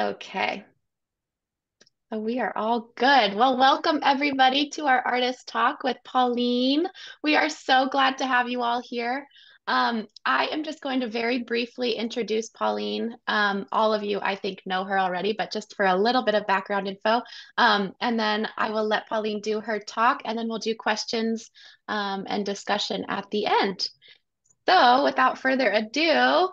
Okay. So we are all good. Well, welcome everybody to our artist talk with Pauline. We are so glad to have you all here. Um, I am just going to very briefly introduce Pauline. Um, all of you, I think, know her already, but just for a little bit of background info. Um, and then I will let Pauline do her talk, and then we'll do questions um, and discussion at the end. So without further ado,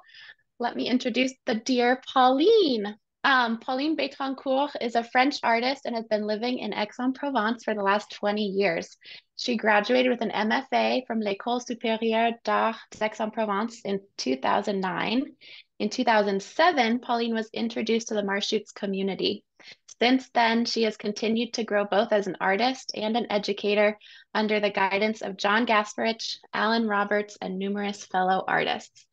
let me introduce the dear Pauline. Um, Pauline Bétrancourt is a French artist and has been living in Aix-en-Provence for the last 20 years. She graduated with an MFA from l'École supérieure d'art d'Aix-en-Provence in 2009. In 2007, Pauline was introduced to the Marchutz community. Since then, she has continued to grow both as an artist and an educator under the guidance of John Gasparich, Alan Roberts, and numerous fellow artists.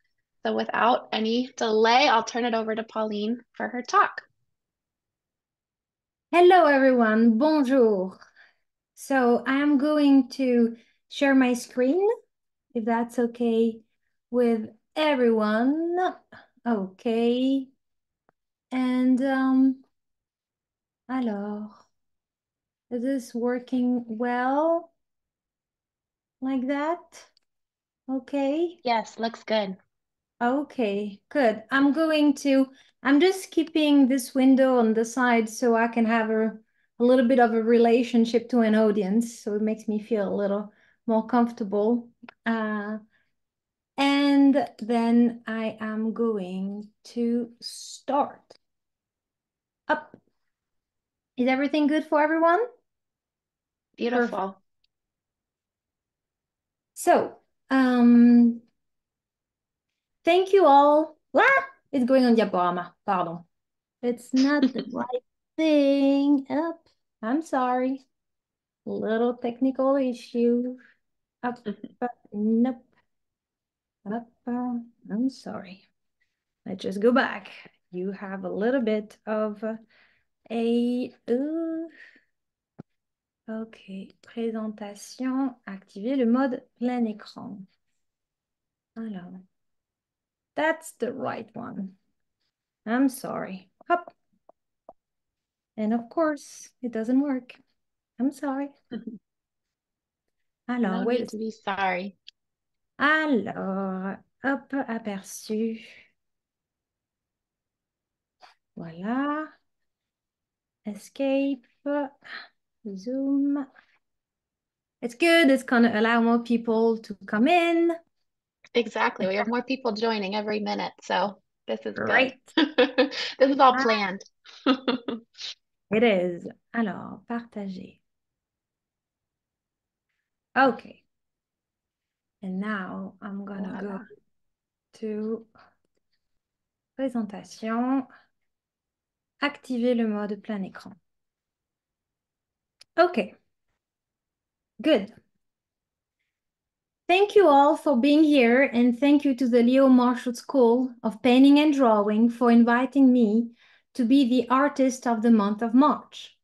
So without any delay, I'll turn it over to Pauline for her talk. Hello, everyone. Bonjour. So I'm going to share my screen, if that's okay with everyone. Okay. And um, alors, is this working well? Like that? Okay. Yes, looks good. Okay, good. I'm going to, I'm just keeping this window on the side so I can have a, a little bit of a relationship to an audience. So it makes me feel a little more comfortable. Uh, and then I am going to start. Up. Is everything good for everyone? Beautiful. Perfect. So, um, Thank you all. Ah, it's going on diaporama. Pardon. It's not the right thing. Up. I'm sorry. Little technical issue. Up. up nope. Up. Uh, I'm sorry. Let's just go back. You have a little bit of a... Uh, ok. Présentation. Activer le mode plein écran. Alors. That's the right one. I'm sorry. Hop. And of course, it doesn't work. I'm sorry. Alors, no wait. Need to be sorry. Alors, hop, aperçu. Voilà. Escape. Zoom. It's good. It's going to allow more people to come in. Exactly. We have more people joining every minute. So this is great. this is all ah. planned. it is. Alors, partager. Okay. And now I'm going to go to présentation. Activer le mode plein écran. Okay. Good. Thank you all for being here and thank you to the Leo Marchutz School of Painting and Drawing for inviting me to be the artist of the month of March.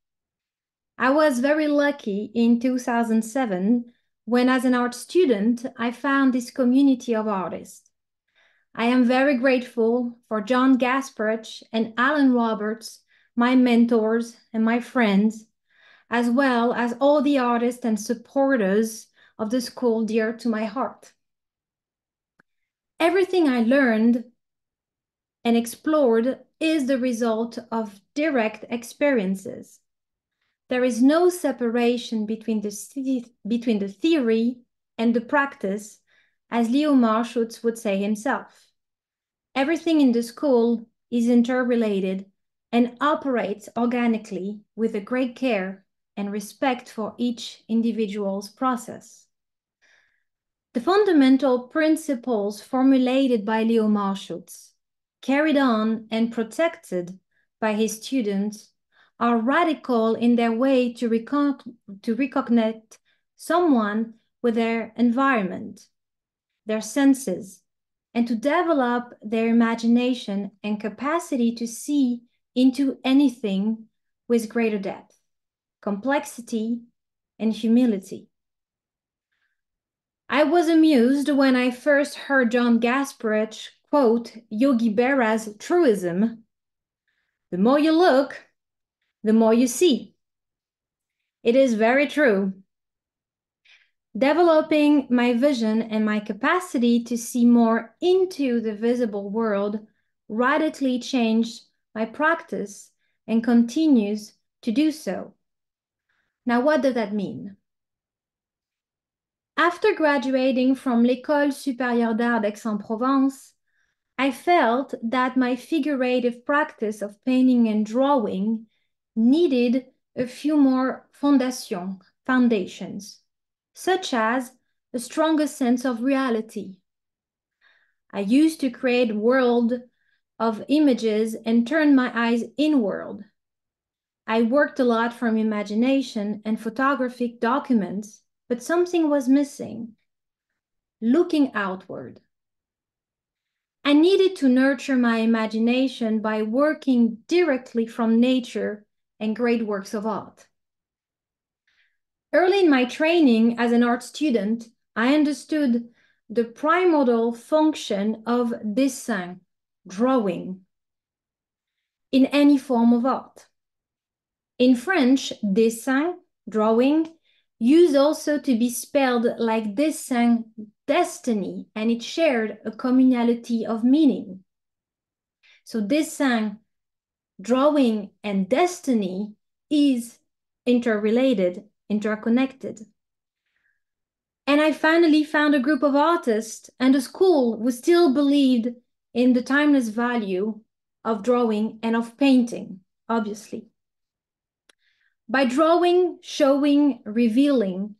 I was very lucky in 2007 when as an art student, I found this community of artists. I am very grateful for John Gasparich and Alan Roberts, my mentors and my friends, as well as all the artists and supporters of the school dear to my heart. Everything I learned and explored is the result of direct experiences. There is no separation between the, between the theory and the practice, as Leo Marchutz would say himself. Everything in the school is interrelated and operates organically with a great care and respect for each individual's process. The fundamental principles formulated by Leo Marchutz, carried on and protected by his students, are radical in their way to, recon to reconnect someone with their environment, their senses, and to develop their imagination and capacity to see into anything with greater depth, complexity, and humility. I was amused when I first heard John Gasparich quote Yogi Berra's truism The more you look, the more you see. It is very true. Developing my vision and my capacity to see more into the visible world radically changed my practice and continues to do so. Now, what does that mean? After graduating from l'École supérieure d'art d'Aix-en-Provence, I felt that my figurative practice of painting and drawing needed a few more fondations, foundations, such as a stronger sense of reality. I used to create world of images and turn my eyes inward. I worked a lot from imagination and photographic documents but something was missing. Looking outward. I needed to nurture my imagination by working directly from nature and great works of art. Early in my training as an art student, I understood the primordial function of dessin, drawing, in any form of art. In French, dessin, drawing, used also to be spelled like this dessin destiny, and it shared a communality of meaning. So this dessin, drawing, and destiny is interrelated, interconnected. And I finally found a group of artists and a school who still believed in the timeless value of drawing and of painting, obviously. By drawing, showing, revealing,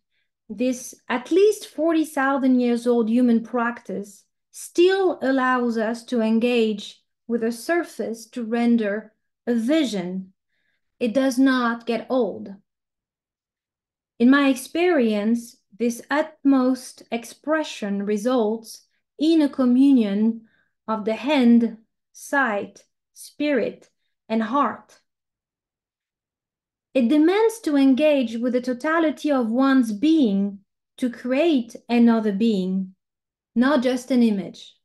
this at least 40,000 years old human practice still allows us to engage with a surface to render a vision. It does not get old. In my experience, this utmost expression results in a communion of the hand, sight, spirit, and heart. It demands to engage with the totality of one's being to create another being, not just an image.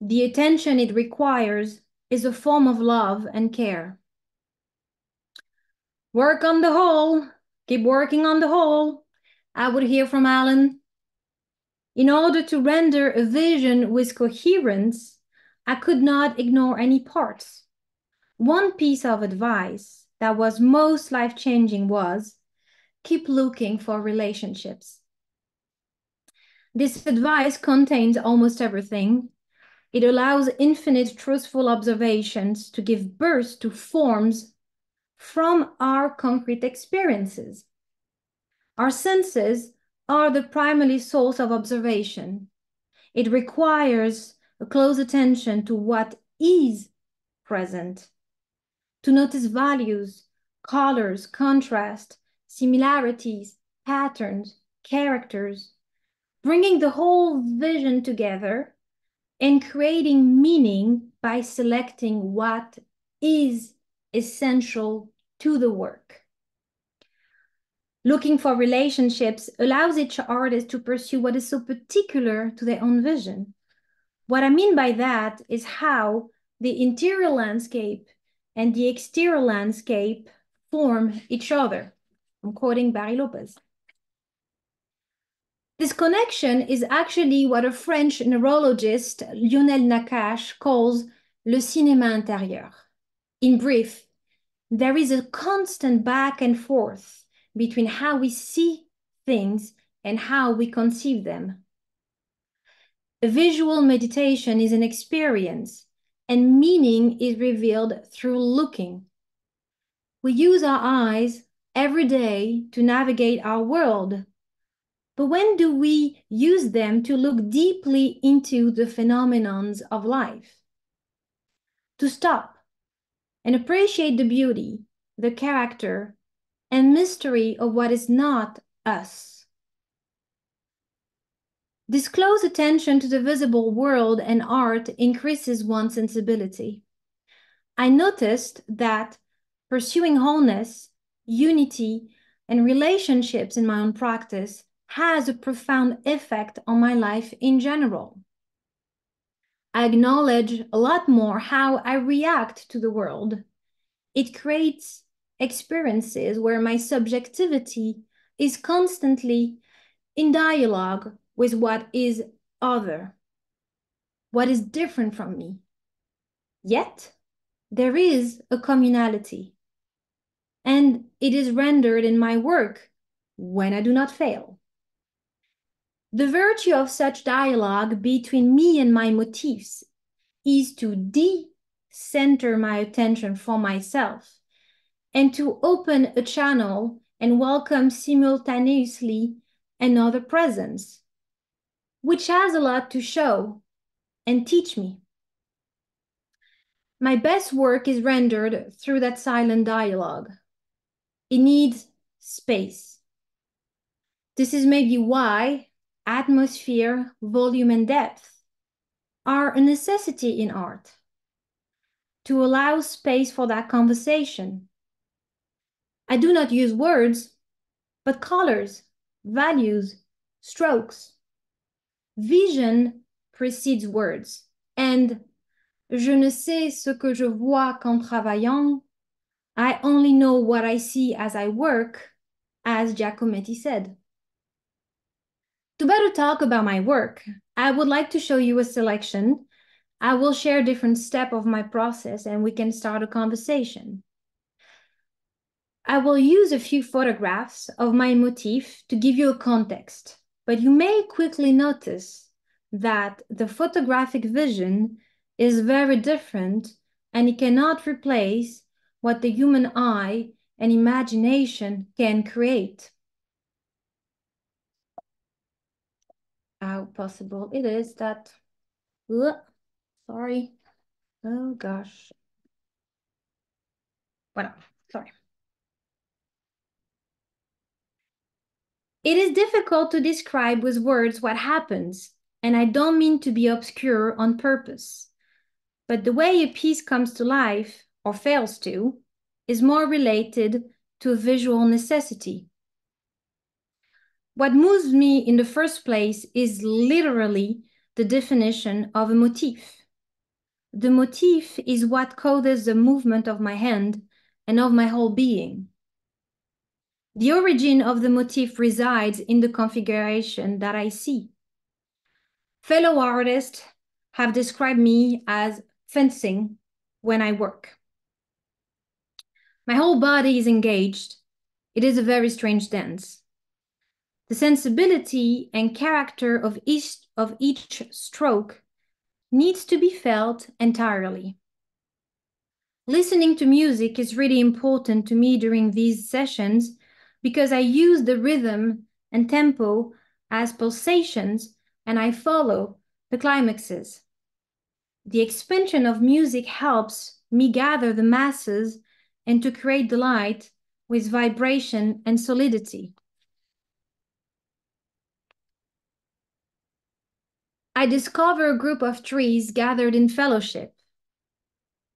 The attention it requires is a form of love and care. Work on the whole, keep working on the whole, I would hear from Alan. In order to render a vision with coherence, I could not ignore any parts. One piece of advice that was most life changing was keep looking for relationships. This advice contains almost everything. It allows infinite truthful observations to give birth to forms from our concrete experiences. Our senses are the primary source of observation. It requires a close attention to what is present to notice values, colors, contrast, similarities, patterns, characters, bringing the whole vision together and creating meaning by selecting what is essential to the work. Looking for relationships allows each artist to pursue what is so particular to their own vision. What I mean by that is how the interior landscape and the exterior landscape form each other. I'm quoting Barry Lopez. This connection is actually what a French neurologist, Lionel Naccache, calls le cinéma intérieur. In brief, there is a constant back and forth between how we see things and how we conceive them. A visual meditation is an experience and meaning is revealed through looking. We use our eyes every day to navigate our world. But when do we use them to look deeply into the phenomenons of life? To stop and appreciate the beauty, the character, and mystery of what is not us. This close attention to the visible world and art increases one's sensibility. I noticed that pursuing wholeness, unity, and relationships in my own practice has a profound effect on my life in general. I acknowledge a lot more how I react to the world. It creates experiences where my subjectivity is constantly in dialogue with what is other, what is different from me. Yet, there is a communality, and it is rendered in my work when I do not fail. The virtue of such dialogue between me and my motifs is to de-center my attention for myself and to open a channel and welcome simultaneously another presence, which has a lot to show and teach me. My best work is rendered through that silent dialogue. It needs space. This is maybe why atmosphere, volume, and depth are a necessity in art to allow space for that conversation. I do not use words, but colors, values, strokes. Vision precedes words, and je ne sais ce que je vois qu'en travaillant. I only know what I see as I work, as Giacometti said. To better talk about my work, I would like to show you a selection. I will share different step of my process and we can start a conversation. I will use a few photographs of my motif to give you a context, but you may quickly notice that the photographic vision is very different and it cannot replace what the human eye and imagination can create. how possible it is that, uh, sorry, oh gosh. Well, sorry. It is difficult to describe with words what happens, and I don't mean to be obscure on purpose. But the way a piece comes to life, or fails to, is more related to a visual necessity. What moves me in the first place is literally the definition of a motif. The motif is what causes the movement of my hand and of my whole being. The origin of the motif resides in the configuration that I see. Fellow artists have described me as fencing when I work. My whole body is engaged. It is a very strange dance. The sensibility and character of each, of each stroke needs to be felt entirely. Listening to music is really important to me during these sessions because I use the rhythm and tempo as pulsations and I follow the climaxes. The expansion of music helps me gather the masses and to create the light with vibration and solidity. I discover a group of trees gathered in fellowship.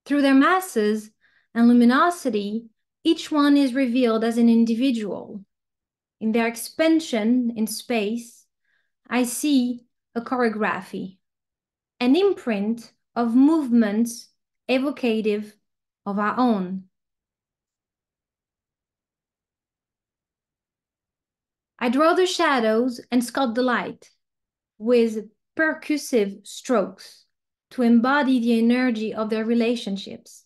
Through their masses and luminosity, each one is revealed as an individual. In their expansion in space, I see a choreography, an imprint of movements evocative of our own. I draw the shadows and sculpt the light with percussive strokes to embody the energy of their relationships.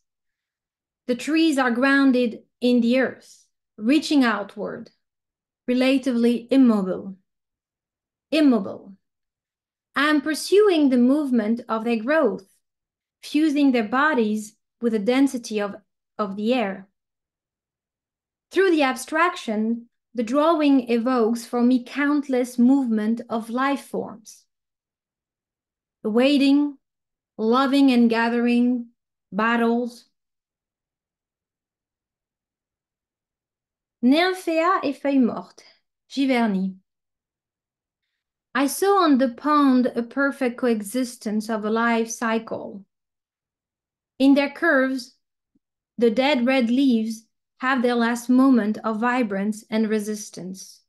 The trees are grounded in the earth, reaching outward, relatively immobile. Immobile. And pursuing the movement of their growth, fusing their bodies with the density of, of the air. Through the abstraction, the drawing evokes for me countless movement of life forms the waiting, loving and gathering, battles. Nymphéa et feuilles mortes, Giverny. I saw on the pond a perfect coexistence of a life cycle. In their curves, the dead red leaves have their last moment of vibrance and resistance.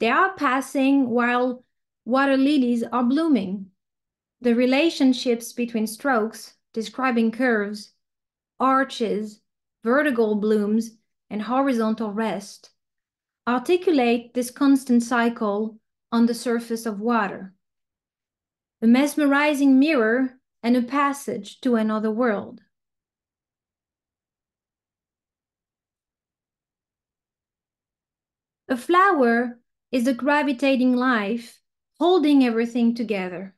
They are passing while water lilies are blooming. The relationships between strokes, describing curves, arches, vertical blooms, and horizontal rest, articulate this constant cycle on the surface of water. A mesmerizing mirror and a passage to another world. A flower is a gravitating life holding everything together.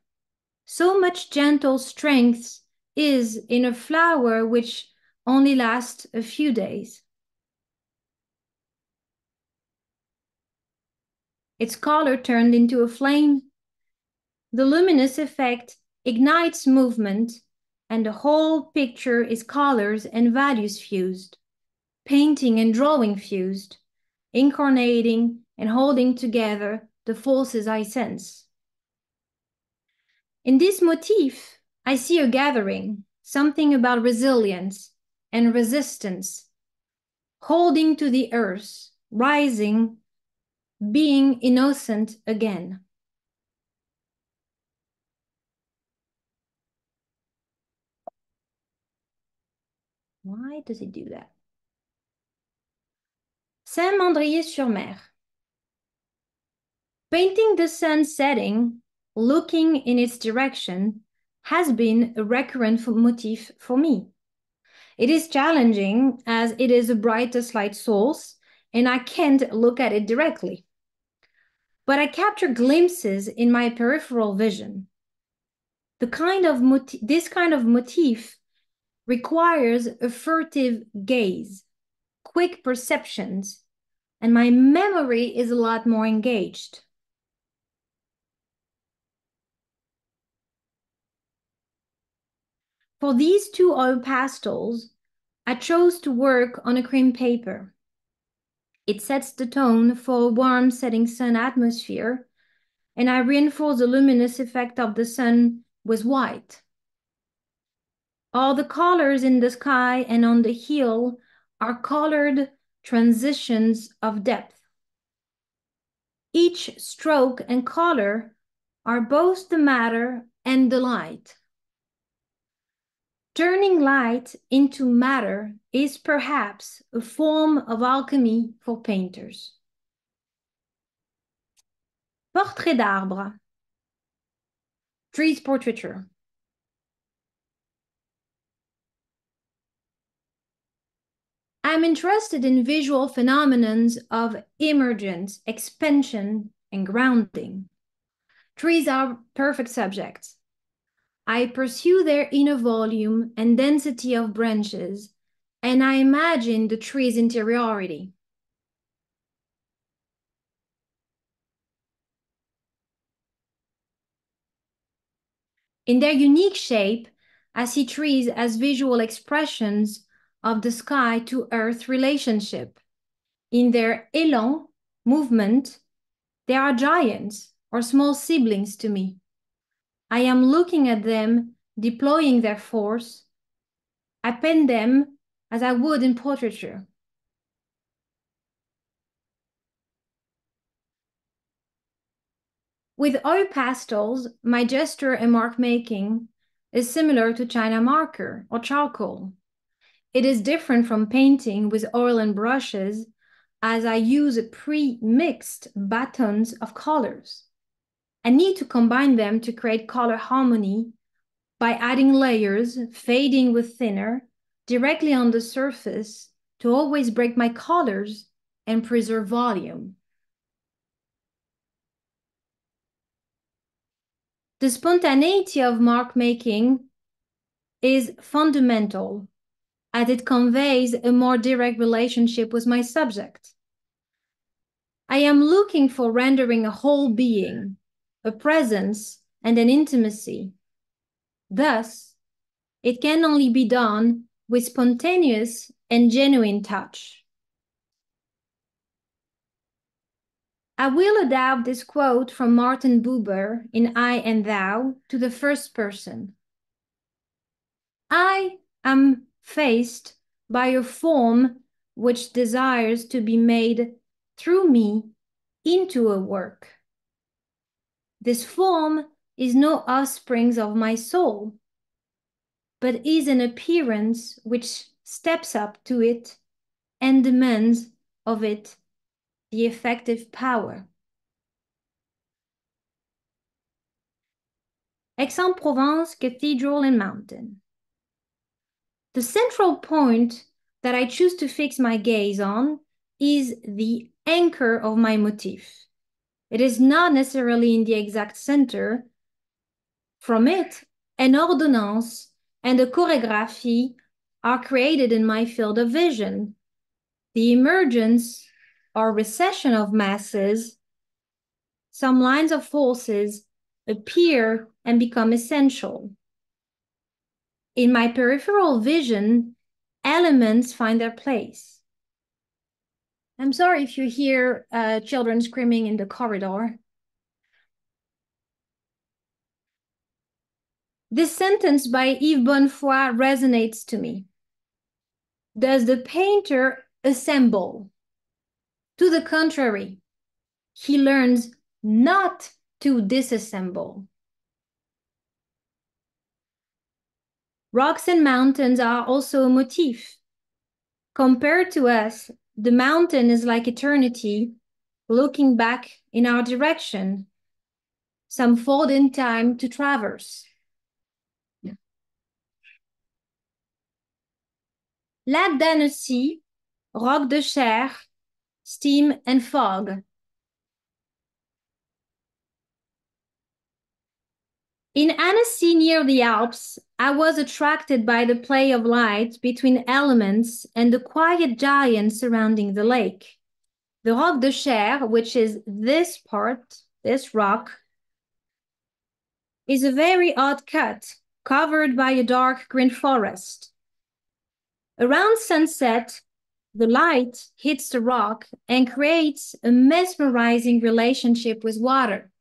So much gentle strength is in a flower which only lasts a few days. Its color turned into a flame. The luminous effect ignites movement, and the whole picture is colors and values fused, painting and drawing fused, incarnating and holding together the forces I sense. In this motif, I see a gathering, something about resilience and resistance, holding to the earth, rising, being innocent again. Why does it do that? Saint-Mandrier-sur-Mer. Painting the sun setting, looking in its direction, has been a recurrent motif for me. It is challenging as it is a brightest light source and I can't look at it directly. But I capture glimpses in my peripheral vision. The kind of this kind of motif requires a furtive gaze, quick perceptions, and my memory is a lot more engaged. For these two oil pastels, I chose to work on a cream paper. It sets the tone for a warm setting sun atmosphere, and I reinforce the luminous effect of the sun with white. All the colors in the sky and on the hill are colored transitions of depth. Each stroke and color are both the matter and the light. Turning light into matter is perhaps a form of alchemy for painters. Portrait d'arbre. Trees portraiture. I'm interested in visual phenomenons of emergence, expansion, and grounding. Trees are perfect subjects. I pursue their inner volume and density of branches, and I imagine the tree's interiority. In their unique shape, I see trees as visual expressions of the sky to earth relationship. In their élan, movement, they are giants or small siblings to me. I am looking at them deploying their force. I paint them as I would in portraiture. With oil pastels, my gesture and mark making is similar to China marker or charcoal. It is different from painting with oil and brushes as I use pre-mixed batons of colors. I need to combine them to create color harmony by adding layers, fading with thinner, directly on the surface to always break my colors and preserve volume. The spontaneity of mark making is fundamental as it conveys a more direct relationship with my subject. I am looking for rendering a whole being, a presence, and an intimacy. Thus, it can only be done with spontaneous and genuine touch. I will adapt this quote from Martin Buber in I and Thou to the first person. I am faced by a form which desires to be made through me into a work. This form is no offspring of my soul, but is an appearance which steps up to it and demands of it the effective power. Aix-en-Provence Cathedral and Mountain. The central point that I choose to fix my gaze on is the anchor of my motif. It is not necessarily in the exact center. From it, an ordonnance and a choreography are created in my field of vision. The emergence or recession of masses, some lines of forces appear and become essential. In my peripheral vision, elements find their place. I'm sorry if you hear uh, children screaming in the corridor. This sentence by Yves Bonnefoy resonates to me. Does the painter assemble? To the contrary, he learns not to disassemble. Rocks and mountains are also a motif. Compared to us, the mountain is like eternity, looking back in our direction, some fold in time to traverse. Lac d'Annecy, roc de Chère, steam and fog. In Annecy near the Alps, I was attracted by the play of light between elements and the quiet giant surrounding the lake. The Roc de Chère, which is this part, this rock, is a very odd cut, covered by a dark green forest. Around sunset, the light hits the rock and creates a mesmerizing relationship with water.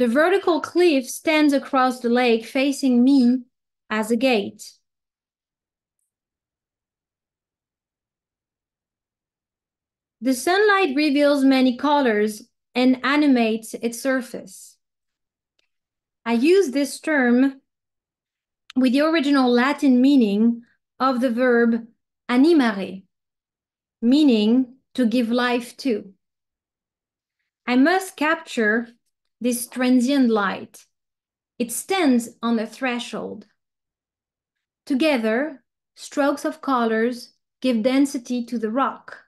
The vertical cliff stands across the lake facing me as a gate. The sunlight reveals many colors and animates its surface. I use this term with the original Latin meaning of the verb animare, meaning to give life to. I must capture this transient light. It stands on the threshold. Together, strokes of colors give density to the rock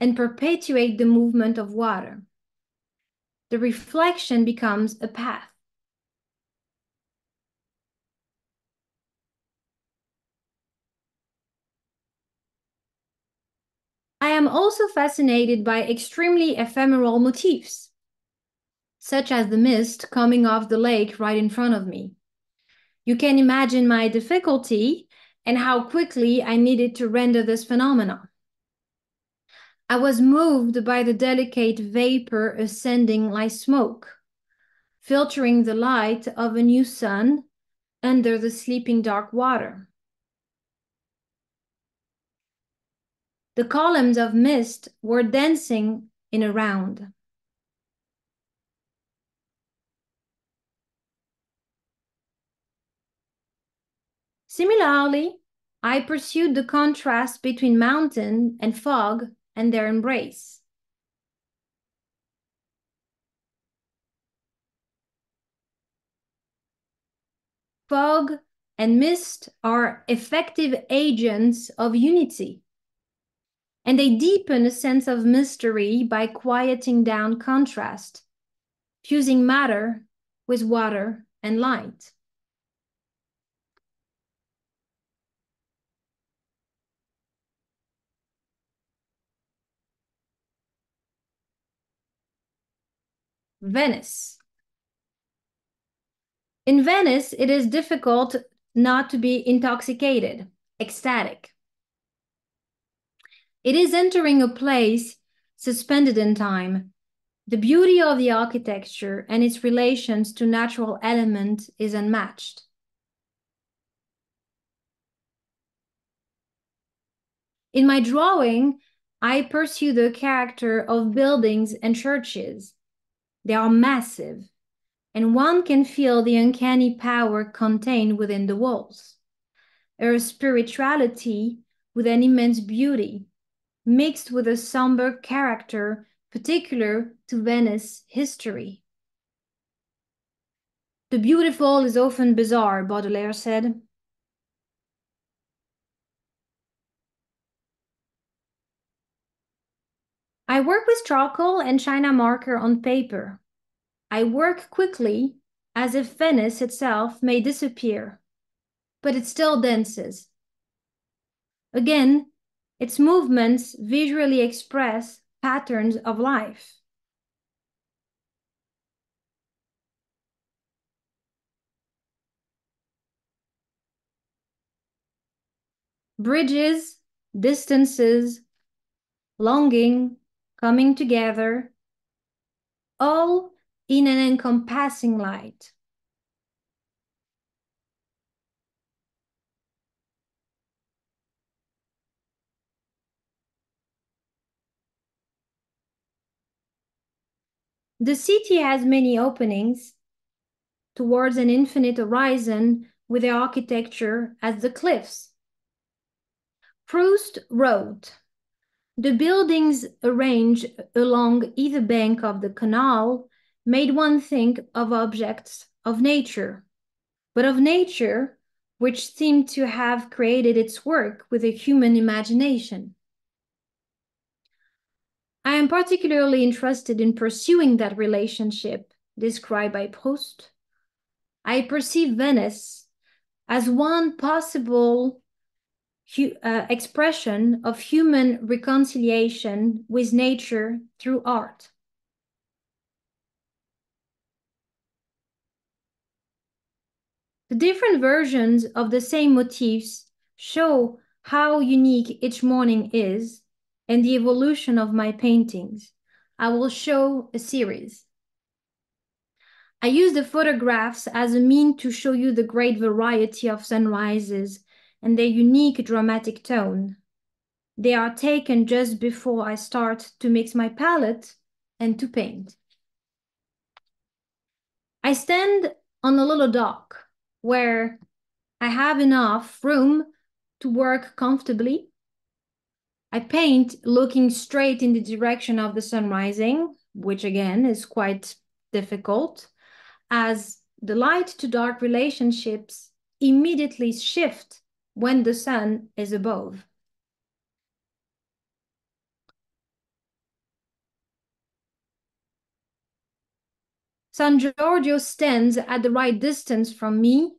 and perpetuate the movement of water. The reflection becomes a path. I am also fascinated by extremely ephemeral motifs such as the mist coming off the lake right in front of me. You can imagine my difficulty and how quickly I needed to render this phenomenon. I was moved by the delicate vapor ascending like smoke, filtering the light of a new sun under the sleeping dark water. The columns of mist were dancing in a round. Similarly, I pursued the contrast between mountain and fog and their embrace. Fog and mist are effective agents of unity, and they deepen a sense of mystery by quieting down contrast, fusing matter with water and light. Venice. In Venice, it is difficult not to be intoxicated, ecstatic. It is entering a place suspended in time. The beauty of the architecture and its relations to natural element is unmatched. In my drawing, I pursue the character of buildings and churches They are massive, and one can feel the uncanny power contained within the walls. A spirituality with an immense beauty, mixed with a somber character particular to Venice history. The beautiful is often bizarre, Baudelaire said. I work with charcoal and China marker on paper. I work quickly, as if Venice itself may disappear, but it still dances. Again, its movements visually express patterns of life. Bridges, distances, longing, coming together, all in an encompassing light. The city has many openings towards an infinite horizon with the architecture as the cliffs. Proust wrote, the buildings arranged along either bank of the canal made one think of objects of nature, but of nature which seemed to have created its work with a human imagination. I am particularly interested in pursuing that relationship described by Proust. I perceive Venice as one possible uh, expression of human reconciliation with nature through art. The different versions of the same motifs show how unique each morning is and the evolution of my paintings. I will show a series. I use the photographs as a mean to show you the great variety of sunrises and their unique dramatic tone. They are taken just before I start to mix my palette and to paint. I stand on a little dock where I have enough room to work comfortably. I paint looking straight in the direction of the sun rising, which again is quite difficult, as the light to dark relationships immediately shift when the sun is above. San Giorgio stands at the right distance from me,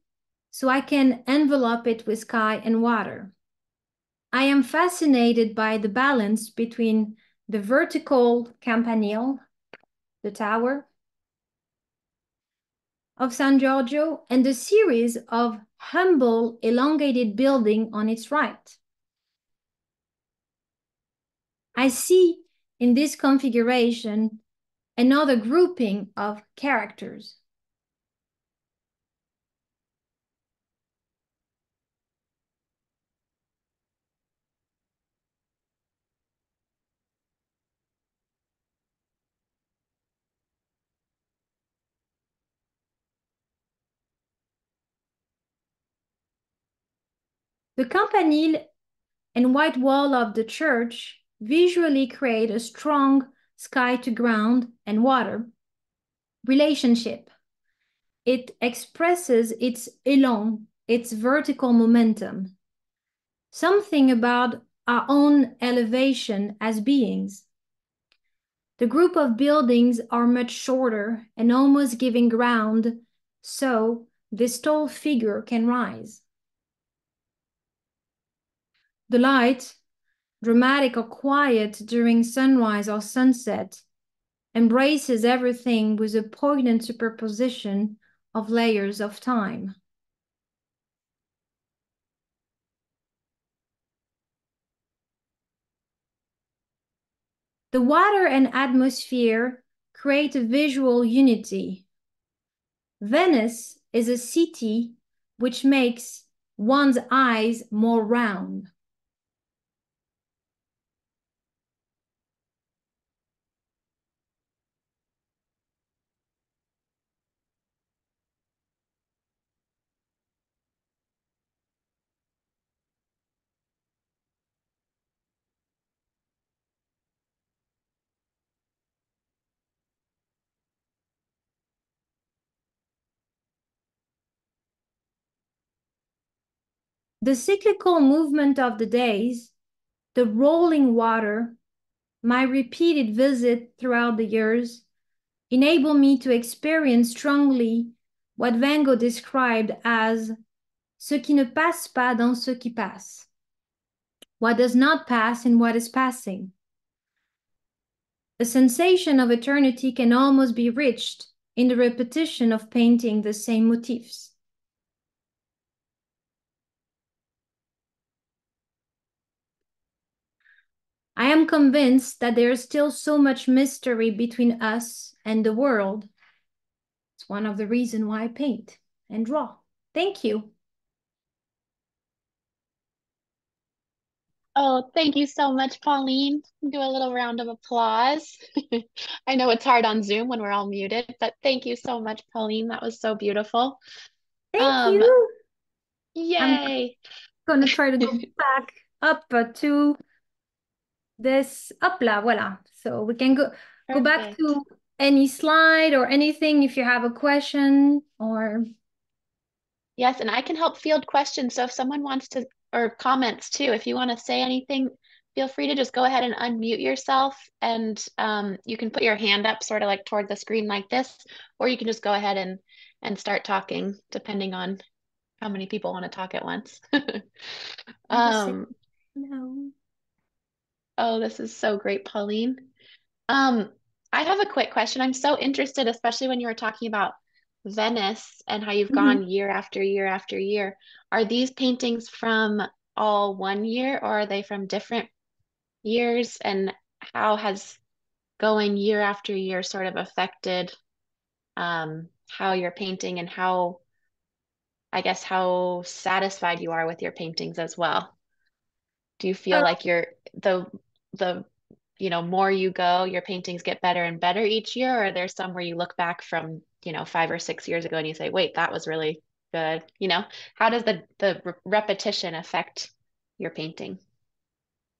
so I can envelop it with sky and water. I am fascinated by the balance between the vertical campanile, the tower, of San Giorgio and the series of humble elongated building on its right. I see in this configuration another grouping of characters. The campanile and white wall of the church visually create a strong sky to ground and water relationship. It expresses its elan, its vertical momentum, something about our own elevation as beings. The group of buildings are much shorter and almost giving ground, so this tall figure can rise. The light, dramatic or quiet during sunrise or sunset, embraces everything with a poignant superposition of layers of time. The water and atmosphere create a visual unity. Venice is a city which makes one's eyes more round. The cyclical movement of the days, the rolling water, my repeated visit throughout the years enable me to experience strongly what Van Gogh described as ce qui ne passe pas dans ce qui passe, what does not pass in what is passing. A sensation of eternity can almost be reached in the repetition of painting the same motifs. I am convinced that there is still so much mystery between us and the world. It's one of the reasons why I paint and draw. Thank you. Oh, thank you so much, Pauline. Do a little round of applause. I know it's hard on Zoom when we're all muted, but thank you so much, Pauline. That was so beautiful. Thank um, you. Yay. I'm gonna try to go back up to this up là, voilà. So we can go Perfect. go back to any slide or anything if you have a question or Yes, and I can help field questions. So if someone wants to or comments too, if you want to say anything, feel free to just go ahead and unmute yourself and um, you can put your hand up sort of like toward the screen like this, or you can just go ahead and and start talking depending on how many people want to talk at once. um, no. Oh, this is so great, Pauline. Um, I have a quick question. I'm so interested, especially when you were talking about Venice and how you've mm-hmm. gone year after year after year. Are these paintings from all one year or are they from different years? And how has going year after year sort of affected um, how you're painting and how, I guess, how satisfied you are with your paintings as well? Do you feel uh, like you're the the you know more you go, your paintings get better and better each year, or there's some where you look back from you know five or six years ago and you say, wait, that was really good. You know, how does the the re repetition affect your painting?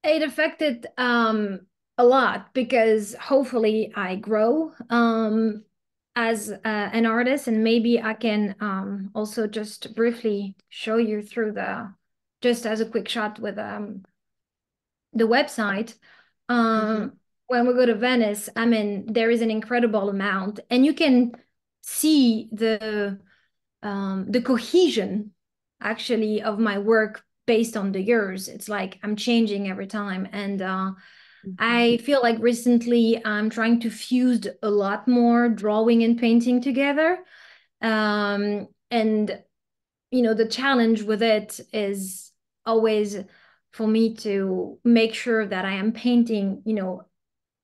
It affected um, a lot because hopefully I grow um, as uh, an artist, and maybe I can um, also just briefly show you through the just as a quick shot with um, the website, um, mm-hmm. when we go to Venice, I mean, there is an incredible amount, and you can see the um, the cohesion actually of my work based on the years. It's like I'm changing every time, and uh, mm-hmm. I feel like recently I'm trying to fuse a lot more drawing and painting together, um, and you know the challenge with it is always for me to make sure that I am painting, you know,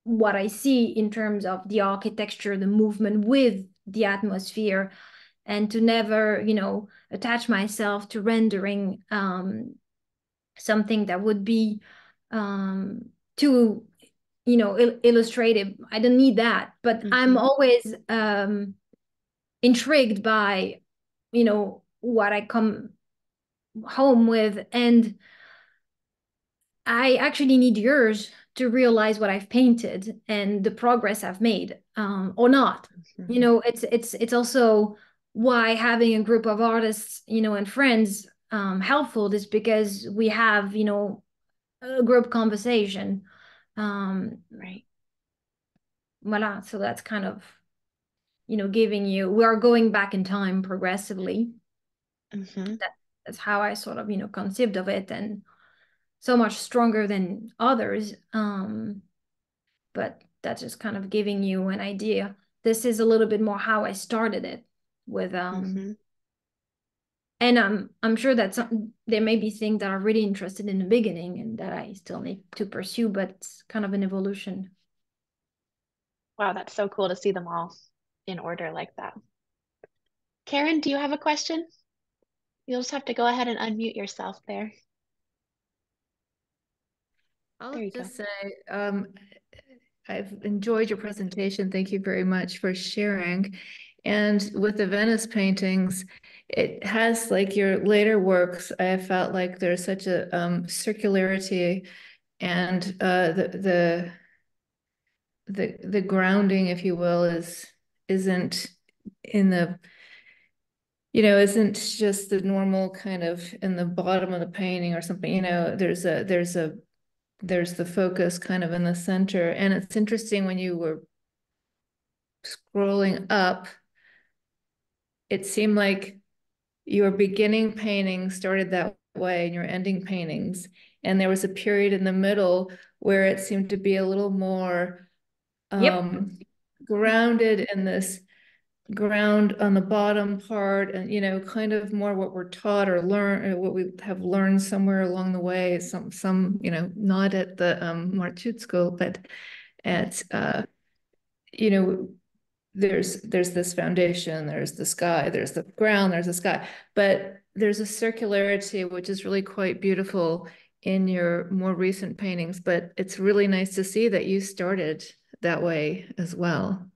what I see in terms of the architecture, the movement with the atmosphere, and to never, you know, attach myself to rendering um, something that would be um, too, you know, il illustrative. I don't need that, but mm -hmm. I'm always um, intrigued by, you know, what I come home with and I actually need yours to realize what I've painted and the progress I've made, um, or not. Mm-hmm. You know, it's it's it's also why having a group of artists, you know, and friends um, helpful is because we have, you know, a group conversation. Um, right. Voila. So that's kind of, you know, giving you. We are going back in time progressively. Mm-hmm. That, that's how I sort of, you know, conceived of it and so much stronger than others. Um, but that's just kind of giving you an idea. This is a little bit more how I started it with um mm-hmm. and I'm I'm sure that some, there may be things that are really interested in the beginning and that I still need to pursue, but it's kind of an evolution. Wow, that's so cool to see them all in order like that. Karen, do you have a question? You'll just have to go ahead and unmute yourself there. I'll just go. say, um, I've enjoyed your presentation. Thank you very much for sharing. And with the Venice paintings, it has like your later works, I felt like there's such a um, circularity and uh, the, the the the grounding, if you will, is isn't in the you know, isn't just the normal kind of in the bottom of the painting or something, you know, there's a, there's a, there's the focus kind of in the center. And it's interesting when you were scrolling up, it seemed like your beginning painting started that way and your ending paintings. And there was a period in the middle where it seemed to be a little more um, yep. grounded in this ground on the bottom part and you know kind of more what we're taught or learn or what we have learned somewhere along the way some some you know not at the um Marchutz school but at uh you know there's there's this foundation there's the sky there's the ground there's the sky but there's a circularity which is really quite beautiful in your more recent paintings but it's really nice to see that you started that way as well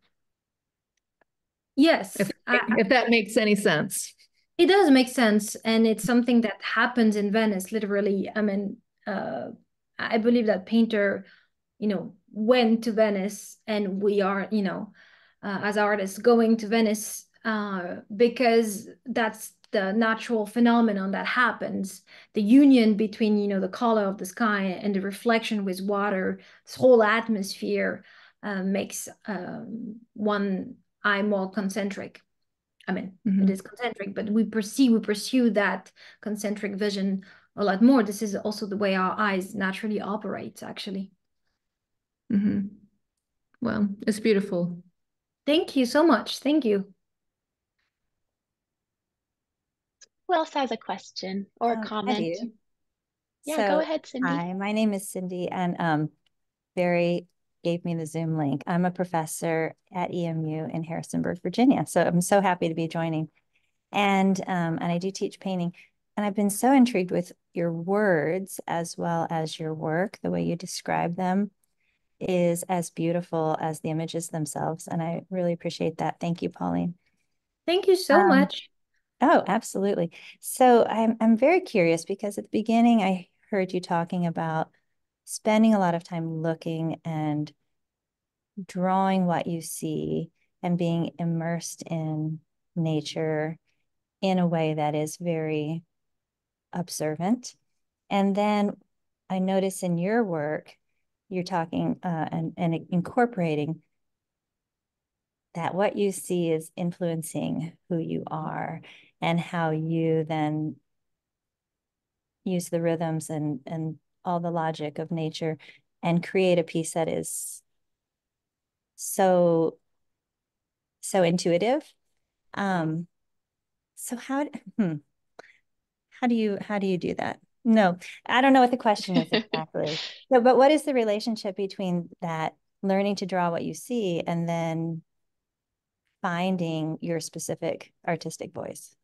yes if, I, if that makes any sense. It does make sense and it's something that happens in venice literally. I mean uh, i believe that painter you know went to venice and we are you know uh, as artists going to Venice uh, because that's the natural phenomenon that happens. The union between you know the color of the sky and the reflection with water this whole atmosphere uh, makes um, one eye more concentric i mean mm-hmm. it is concentric but we perceive we pursue that concentric vision a lot more this is also the way our eyes naturally operate actually mm-hmm. well it's beautiful Thank you so much. Thank you. Who else has a question or a um, comment? Yeah, so, go ahead, Cindy. Hi, my name is Cindy, and um, Barry gave me the Zoom link. I'm a professor at EMU in Harrisonburg, Virginia. So I'm so happy to be joining. And um, and I do teach painting. And I've been so intrigued with your words as well as your work, the way you describe them is as beautiful as the images themselves. And I really appreciate that. Thank you, Pauline. Thank you so um, much. Oh, absolutely. So I'm I'm very curious because at the beginning I heard you talking about spending a lot of time looking and drawing what you see and being immersed in nature in a way that is very observant. And then I notice in your work you're talking uh, and, and incorporating that what you see is influencing who you are and how you then use the rhythms and and all the logic of nature and create a piece that is so so intuitive um so how hmm, how do you how do you do that no, I don't know what the question is exactly. so, but what is the relationship between that learning to draw what you see and then finding your specific artistic voice?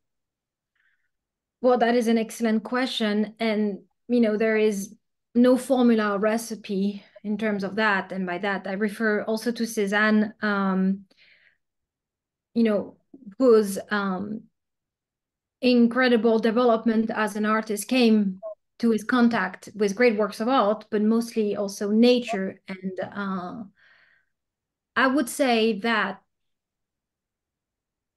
Well, that is an excellent question. And, you know, there is no formula or recipe in terms of that. And by that, I refer also to Cezanne, um, you know, whose um, incredible development as an artist came to his contact with great works of art, but mostly also nature. And uh, I would say that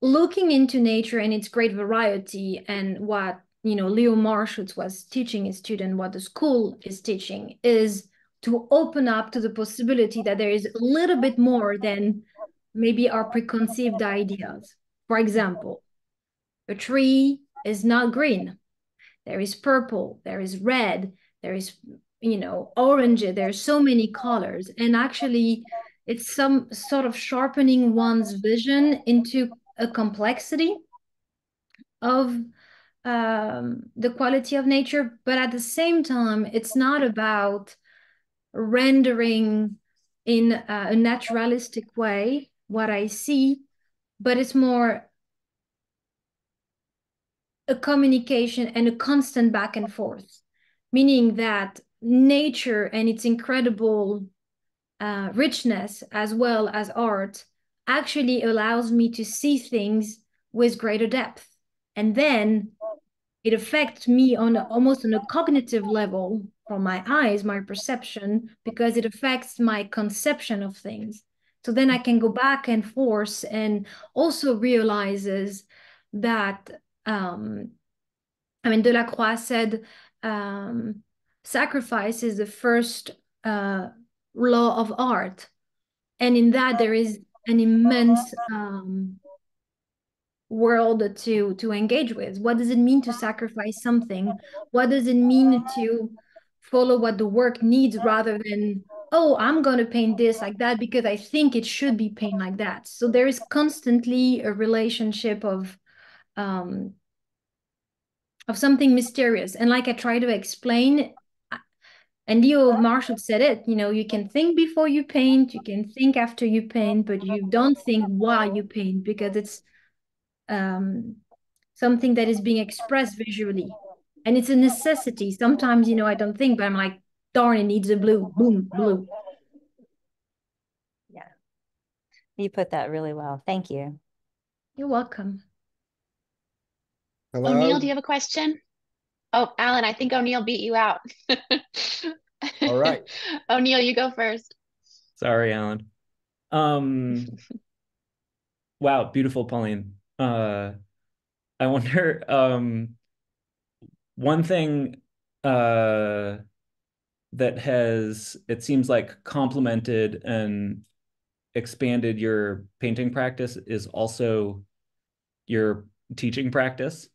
looking into nature and its great variety and what you know Leo Marchutz was teaching his student, what the school is teaching, is to open up to the possibility that there is a little bit more than maybe our preconceived ideas. For example, a tree is not green there is purple there is red there is you know orange there's so many colors and actually it's some sort of sharpening one's vision into a complexity of um, the quality of nature but at the same time it's not about rendering in a, naturalistic way what i see but it's more a communication and a constant back and forth, meaning that nature and its incredible uh, richness, as well as art, actually allows me to see things with greater depth. And then it affects me on a, almost on a cognitive level from my eyes, my perception, because it affects my conception of things. So then I can go back and forth and also realizes that um, I mean, Delacroix said um, sacrifice is the first uh, law of art. And in that, there is an immense um, world to, to engage with. What does it mean to sacrifice something? What does it mean to follow what the work needs rather than, oh, I'm going to paint this like that because I think it should be painted like that. So there is constantly a relationship of um, of something mysterious. And like I try to explain, and Leo Marchutz said it, you know, you can think before you paint, you can think after you paint, but you don't think why you paint because it's um, something that is being expressed visually. And it's a necessity. Sometimes, you know, I don't think, but I'm like, darn, it needs a blue, boom, blue. Yeah. You put that really well. Thank you. You're welcome. Hello? O'Neill, do you have a question? Oh, Alan, I think O'Neill beat you out. All right. O'Neill, you go first. Sorry, Alan. Um wow, beautiful Pauline. Uh I wonder um one thing uh that has it seems like complemented and expanded your painting practice is also your teaching practice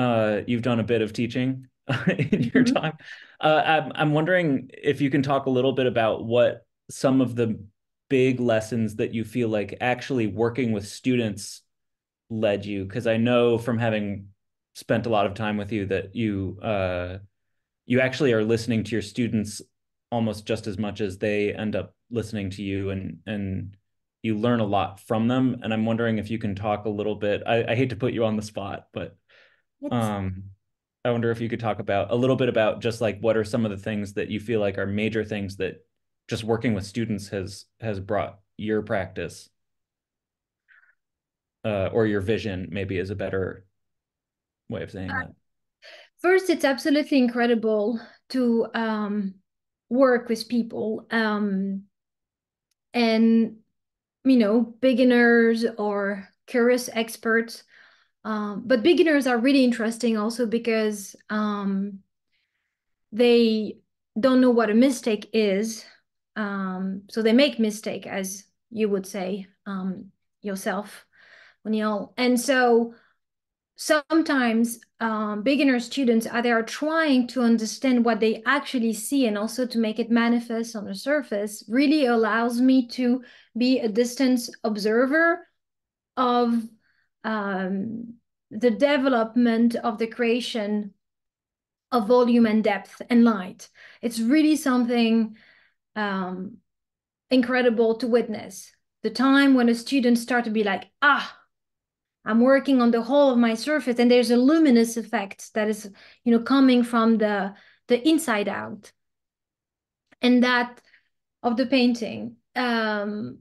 uh, you've done a bit of teaching in your mm-hmm. time. Uh, I'm, I'm wondering if you can talk a little bit about what some of the big lessons that you feel like actually working with students led you, because I know from having spent a lot of time with you that you uh, you actually are listening to your students almost just as much as they end up listening to you, and and you learn a lot from them. And I'm wondering if you can talk a little bit. I, I hate to put you on the spot, but um, I wonder if you could talk about a little bit about just like what are some of the things that you feel like are major things that just working with students has has brought your practice uh, or your vision maybe is a better way of saying uh, that. First, it's absolutely incredible to um, work with people um, and you know beginners or curious experts um, but beginners are really interesting also because um, they don't know what a mistake is. Um, so they make mistake, as you would say um, yourself, And so sometimes um, beginner students are they are trying to understand what they actually see and also to make it manifest on the surface really allows me to be a distance observer of um, the development of the creation of volume and depth and light. It's really something um, incredible to witness. The time when a student start to be like, ah, I'm working on the whole of my surface, and there's a luminous effect that is, you know, coming from the the inside out, and that of the painting. Um,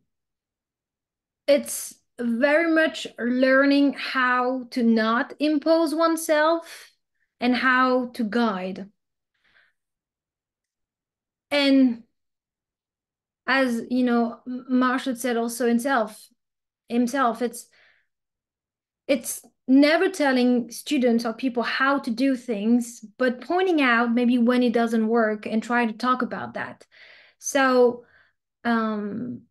it's very much learning how to not impose oneself and how to guide. And as you know, Marchutz said also himself, himself, it's it's never telling students or people how to do things, but pointing out maybe when it doesn't work and trying to talk about that. So um,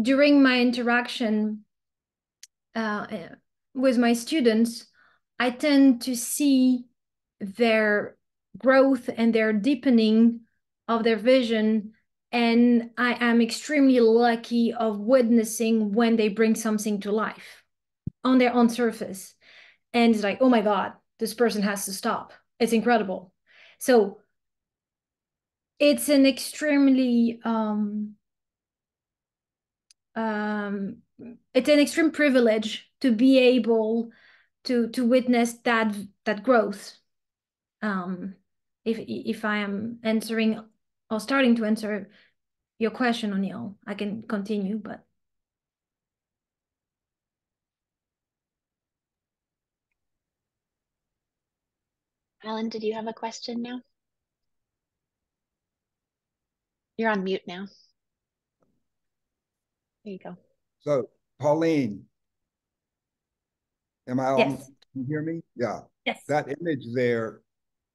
during my interaction uh, with my students, I tend to see their growth and their deepening of their vision. And I am extremely lucky of witnessing when they bring something to life on their own surface. And it's like, oh my God, this person has to stop. It's incredible. So it's an extremely um, um, it's an extreme privilege to be able to to witness that that growth. Um, if if I am answering or starting to answer your question, O'Neill, I can continue, but. Alan, did you have a question now? You're on mute now. There you go. So, Pauline, Am I on? Yes. Can you hear me? Yeah. Yes. That image there,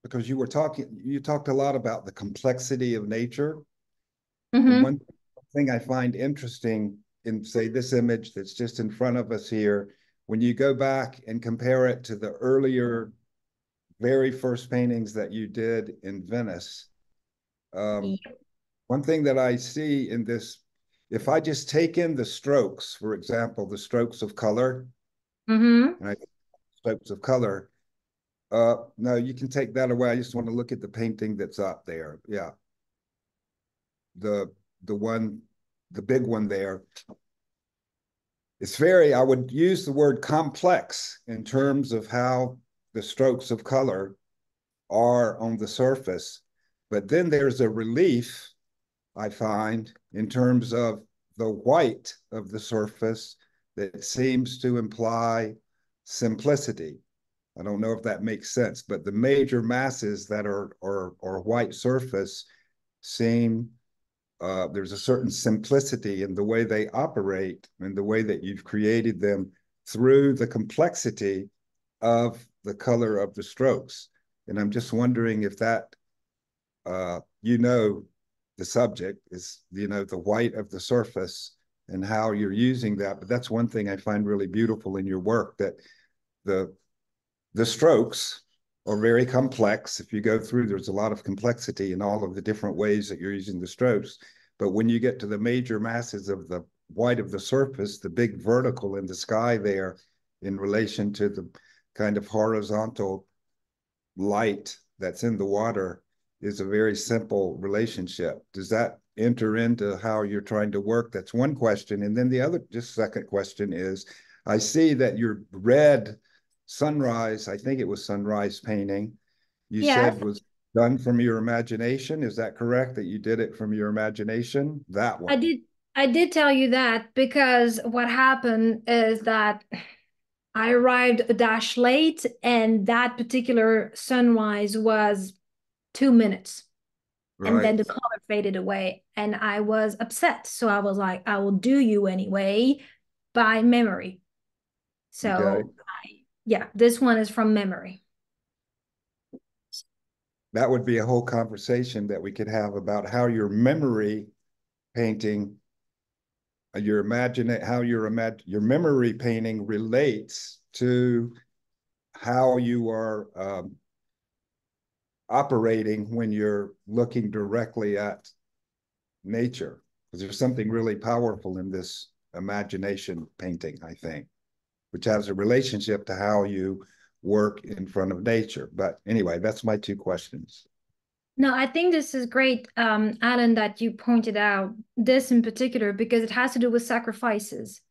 because you were talking, you talked a lot about the complexity of nature. Mhm. One thing I find interesting in, say, this image that's just in front of us here, when you go back and compare it to the earlier, very first paintings that you did in Venice, um, one thing that I see in this, if I just take in the strokes, for example, the strokes of color, Mhm. and I strokes of color, uh, no, you can take that away. I just want to look at the painting that's up there. Yeah. The the one, the big one there. It's very, I would use the word complex in terms of how the strokes of color are on the surface. But then there's a relief, I find, in terms of the white of the surface that seems to imply simplicity. I don't know if that makes sense, but the major masses that are are, are white surface seem uh, there's a certain simplicity in the way they operate and the way that you've created them through the complexity of the color of the strokes. And I'm just wondering if that, uh, you know, the subject is, you know, the white of the surface and how you're using that. But that's one thing I find really beautiful in your work that the the strokes are very complex. If you go through, there's a lot of complexity in all of the different ways that you're using the strokes. But when you get to the major masses of the white of the surface, the big vertical in the sky there in relation to the kind of horizontal light that's in the water is a very simple relationship. Does that enter into how you're trying to work? That's one question. And then the other, just second question is, I see that your red sunrise, I think it was sunrise painting, you said was done from your imagination. Is that correct? That you did it from your imagination? That one. I did I did tell you that because what happened is that I arrived a dash late and that particular sunrise was two minutes. And then the color faded away and I was upset. So I was like, I will do you anyway by memory. So Okay. I, yeah, this one is from memory. That would be a whole conversation that we could have about how your memory painting, your imagine how your imag your memory painting relates to how you are um, operating when you're looking directly at nature. Because there's something really powerful in this imagination painting, I think, which has a relationship to how you work in front of nature. But anyway, that's my two questions. No, I think this is great, um, Alan, that you pointed out this in particular because it has to do with sacrifices.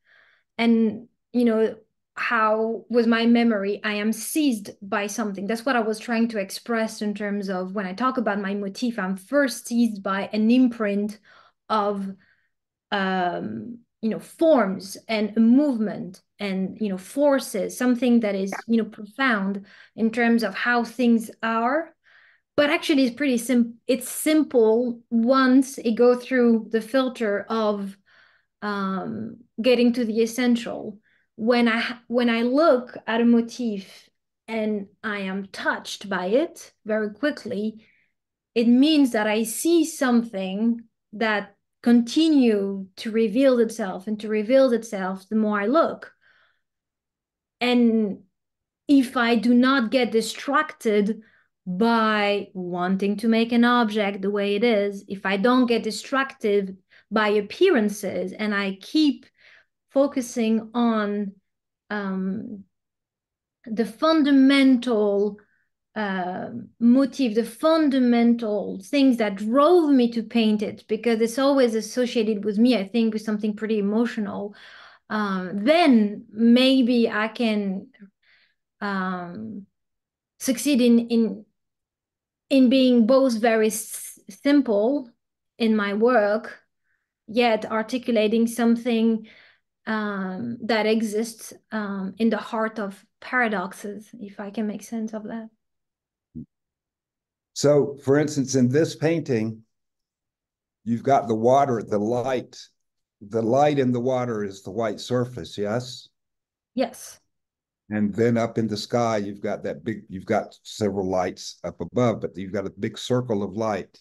And, you know, how with my memory, I am seized by something. That's what I was trying to express in terms of when I talk about my motif, I'm first seized by an imprint of, um, you know, forms and a movement and, you know, forces, something that is, you know, profound in terms of how things are but actually it's pretty simple it's simple once it go through the filter of um, getting to the essential. When i when i look at a motif and i am touched by it very quickly it means that i see something that continue to reveal itself and to reveal itself the more i look. And if i do not get distracted by wanting to make an object the way it is, if I don't get distracted by appearances and I keep focusing on um, the fundamental uh, motive, the fundamental things that drove me to paint it, because it's always associated with me, I think, with something pretty emotional, um, then maybe I can um, succeed in in in being both very s- simple in my work, yet articulating something um, that exists um, in the heart of paradoxes, if I can make sense of that. So, for instance, in this painting, you've got the water, the light. The light in the water is the white surface, yes? Yes. And then up in the sky, you've got that big, you've got several lights up above, but you've got a big circle of light.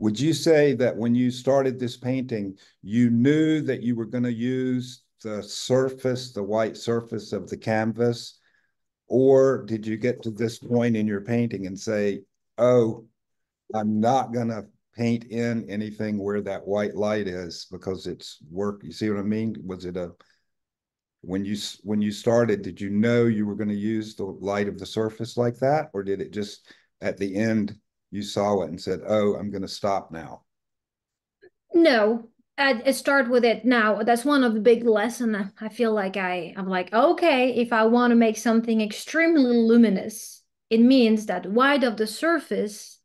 Would you say that when you started this painting, you knew that you were going to use the surface, the white surface of the canvas? Or did you get to this point in your painting and say, oh, I'm not going to paint in anything where that white light is because it's work. You see what I mean? Was it a when you when you started? Did you know you were going to use the light of the surface like that, or did it just at the end you saw it and said, "Oh, I'm going to stop now"? No, I start with it now. That's one of the big lesson. I feel like I I'm like okay, if I want to make something extremely luminous, it means that white of the surface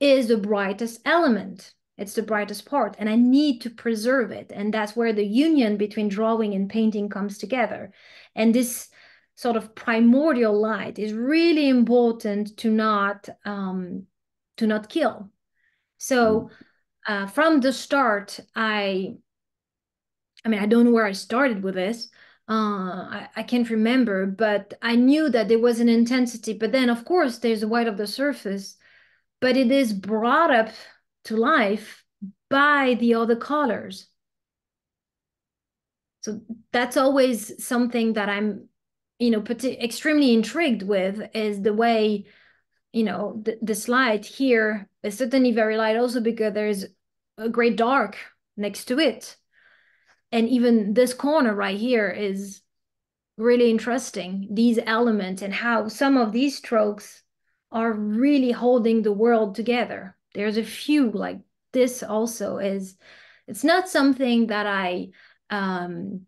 is the brightest element. It's the brightest part, and I need to preserve it. And that's where the union between drawing and painting comes together. And this sort of primordial light is really important to not um, to not kill. So uh, from the start, I I mean I don't know where I started with this. Uh, I, I can't remember, but I knew that there was an intensity. But then, of course, there's the white of the surface but it is brought up to life by the other colors. So that's always something that I'm, you know, extremely intrigued with is the way, you know, the, the slide here is certainly very light also because there's a great dark next to it. And even this corner right here is really interesting, these elements and how some of these strokes are really holding the world together. There's a few like this also is it's not something that I um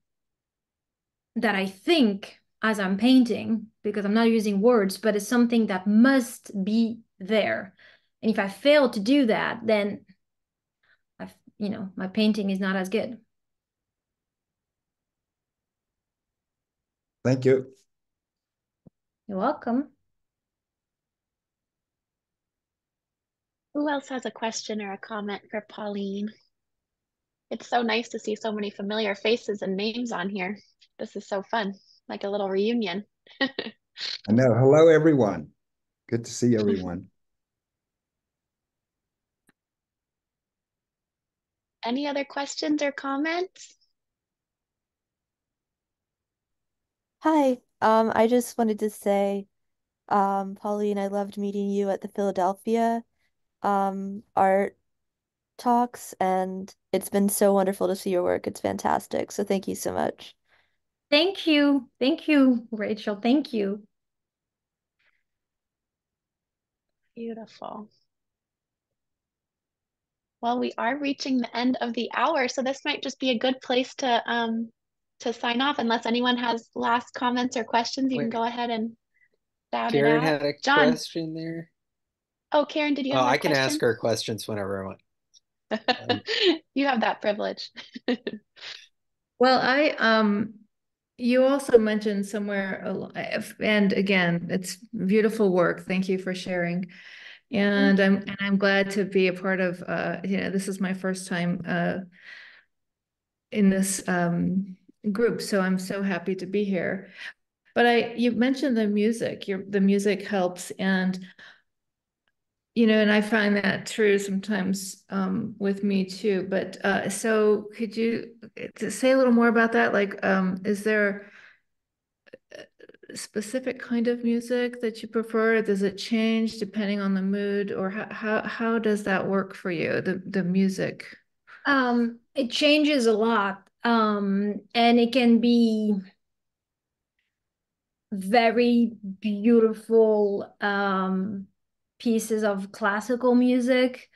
that I think as I'm painting because I'm not using words, but it's something that must be there. And if I fail to do that, then I've, you know, my painting is not as good. Thank you. You're welcome. Who else has a question or a comment for Pauline? It's so nice to see so many familiar faces and names on here. This is so fun, like a little reunion. I know. Hello, everyone. Good to see everyone. Any other questions or comments? Hi, um, I just wanted to say, um, Pauline, I loved meeting you at the Philadelphia um, art talks, and it's been so wonderful to see your work. It's fantastic. So thank you so much. Thank you. Thank you, Rachel. Thank you. Beautiful. Well, we are reaching the end of the hour, so this might just be a good place to um to sign off. Unless anyone has last comments or questions, you Wait. can go ahead and shout Karen it out. had a John. question there. Oh, Karen, did you oh, have Oh, I can question? ask her questions whenever I want. Um, you have that privilege. well, I um you also mentioned somewhere and again, it's beautiful work. Thank you for sharing. And I'm and I'm glad to be a part of uh you know, this is my first time uh in this um group, so I'm so happy to be here. But I you mentioned the music. Your the music helps and you know, and I find that true sometimes um, with me too. But uh, so, could you say a little more about that? Like, um, is there a specific kind of music that you prefer? Does it change depending on the mood, or how how, how does that work for you? The the music. Um, it changes a lot, um, and it can be very beautiful. Um, pieces of classical music.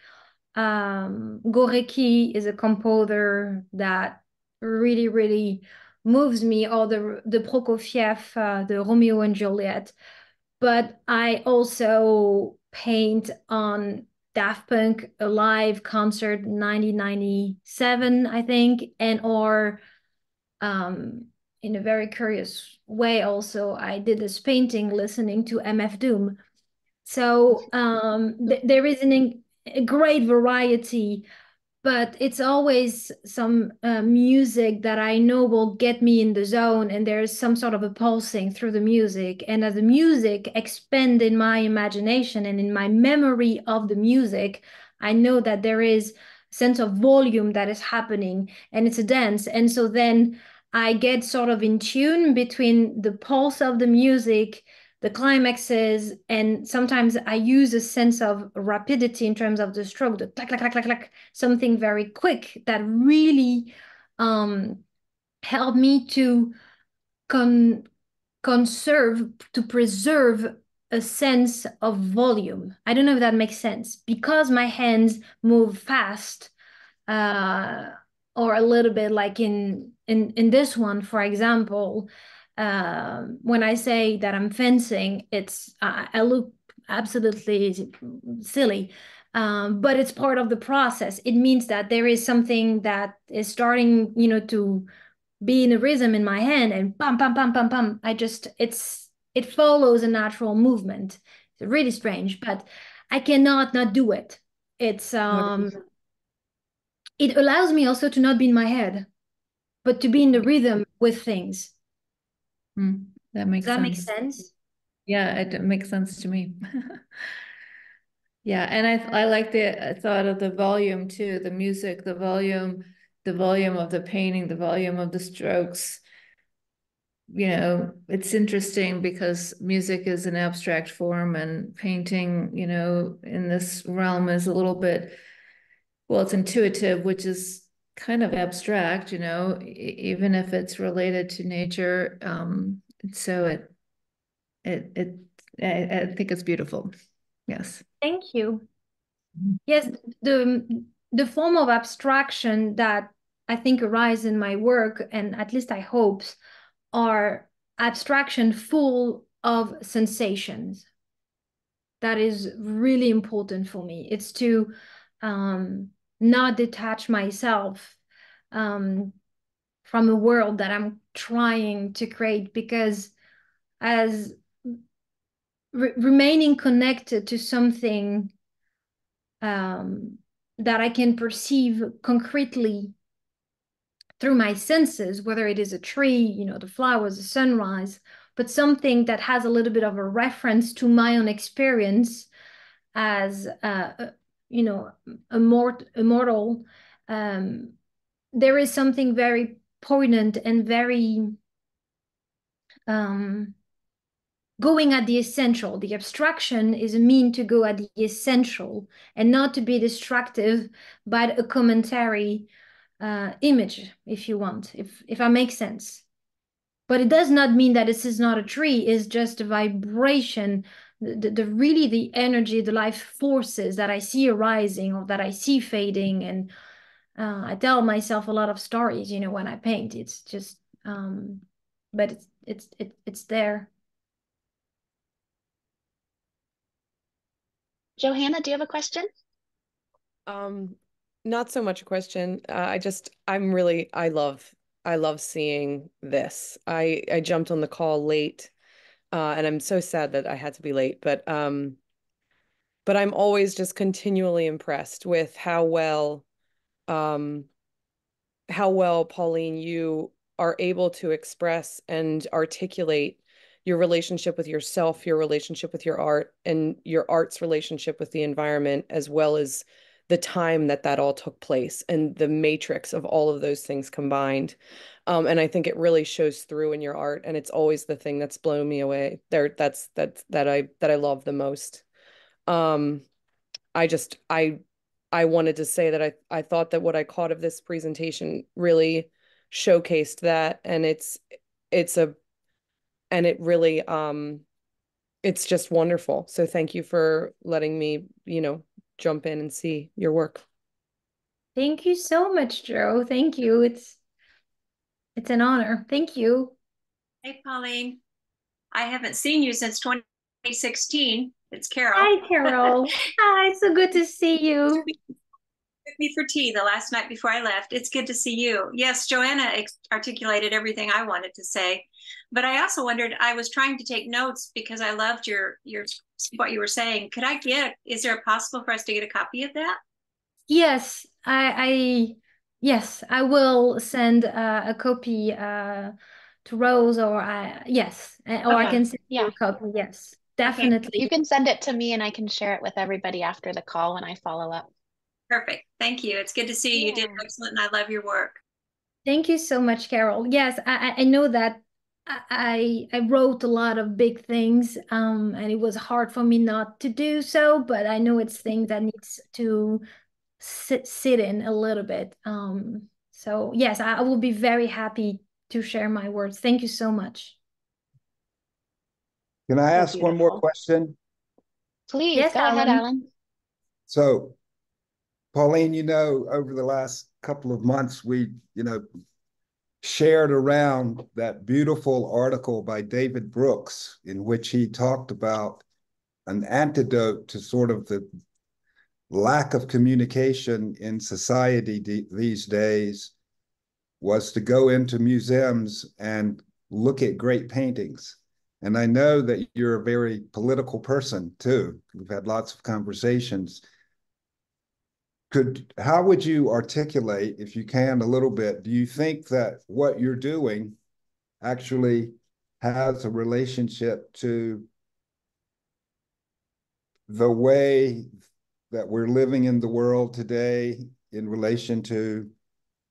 Um, Gorecki is a composer that really, really moves me, or the, the Prokofiev, uh, the Romeo and Juliet. But I also paint on Daft Punk a live concert 1997, I think, and or um, in a very curious way also, I did this painting listening to MF Doom. So um, th there is an, a great variety but it's always some uh, music that I know will get me in the zone, and there's some sort of a pulsing through the music. And as the music expand in my imagination and in my memory of the music, I know that there is a sense of volume that is happening, and it's a dance. And so then I get sort of in tune between the pulse of the music the climaxes and sometimes i use a sense of rapidity in terms of the stroke the clack clack clack clack clack something very quick that really um helped me to con conserve to preserve a sense of volume. I don't know if that makes sense. Because my hands move fast uh or a little bit like in in in this one for example um, when I say that I'm fencing, it's uh, I look absolutely silly, um, but it's part of the process. It means that there is something that is starting, you know, to be in a rhythm in my hand, and pam, pam, pam, pam, pam. I just it's it follows a natural movement. It's really strange, but I cannot not do it. It's um, it allows me also to not be in my head, but to be in the rhythm with things. Mm, that makes Does that sense. make sense? Yeah, it makes sense to me. yeah, and I I like the thought of the volume too, the music, the volume, the volume of the painting, the volume of the strokes. You know, it's interesting because music is an abstract form and painting, you know, in this realm is a little bit, well, it's intuitive, which is kind of abstract, you know, even if it's related to nature. Um, so it, it, it, I, I think it's beautiful. Yes. Thank you. Yes, the the form of abstraction that I think arise in my work, and at least I hope, are abstraction full of sensations. That is really important for me. It's to um, not detach myself um, from a world that I'm trying to create because as re remaining connected to something um, that I can perceive concretely through my senses, whether it is a tree, you know, the flowers, the sunrise, but something that has a little bit of a reference to my own experience as uh, you know, immort immortal, um, there is something very poignant and very um, going at the essential. The abstraction is a mean to go at the essential and not to be destructive, but a commentary uh, image, if you want, if if I make sense. But it does not mean that this is not a tree, it's just a vibration the, the really the energy, the life forces that I see arising or that I see fading. And uh, I tell myself a lot of stories, you know, when I paint. It's just, um, but it's it's it, it's there. Johanna, do you have a question? Um, not so much a question. Uh, I just, I'm really, I love, I love seeing this. I I jumped on the call late uh, and I'm so sad that I had to be late, but um, but I'm always just continually impressed with how well, um, how well, Pauline, you are able to express and articulate your relationship with yourself, your relationship with your art, and your art's relationship with the environment, as well as the time that that all took place and the matrix of all of those things combined. Um, and I think it really shows through in your art, and it's always the thing that's blown me away. There, that's that's that I that I love the most. Um, I just I I wanted to say that I I thought that what I caught of this presentation really showcased that, and it's it's a and it really um it's just wonderful. So thank you for letting me, you know, jump in and see your work. Thank you so much, Joe. Thank you. It's it's an honor. Thank you. Hey, Pauline. I haven't seen you since 2016. It's Carol. Hi, Carol. Hi, so good to see you. Took me for tea the last night before I left. It's good to see you. Yes, Joanna articulated everything I wanted to say, but I also wondered. I was trying to take notes because I loved your your what you were saying. Could I get? Is there a possible for us to get a copy of that? Yes, I, I yes, I will send uh, a copy uh, to Rose, or I yes, or okay. I can send yeah. you a copy. Yes, definitely. Okay. You can send it to me, and I can share it with everybody after the call when I follow up. Perfect. Thank you. It's good to see you. Yeah. You did excellent, and I love your work. Thank you so much, Carol. Yes, I, I know that I I wrote a lot of big things, um, and it was hard for me not to do so. But I know it's things that needs to sit sit in a little bit. Um, so yes, I, I will be very happy to share my words. Thank you so much. Can I ask one more question? Please yes, go Alan. ahead, Alan. So, Pauline, you know, over the last couple of months, we, you know, shared around that beautiful article by David Brooks in which he talked about an antidote to sort of the lack of communication in society these days was to go into museums and look at great paintings. And I know that you're a very political person too. We've had lots of conversations could how would you articulate if you can a little bit do you think that what you're doing actually has a relationship to the way that we're living in the world today in relation to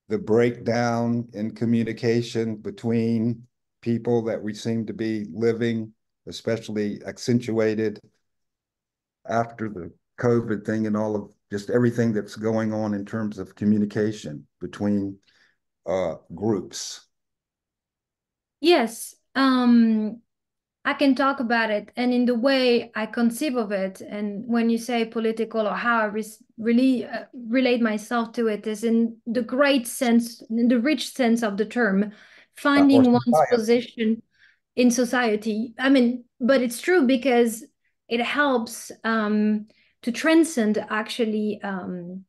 the breakdown in communication between people that we seem to be living especially accentuated after the covid thing and all of just everything that's going on in terms of communication between uh, groups. Yes, um, I can talk about it, and in the way I conceive of it, and when you say political or how I re really uh, relate myself to it, is in the great sense, in the rich sense of the term, finding one's position in society. I mean, but it's true because it helps. Um, to transcend actually um,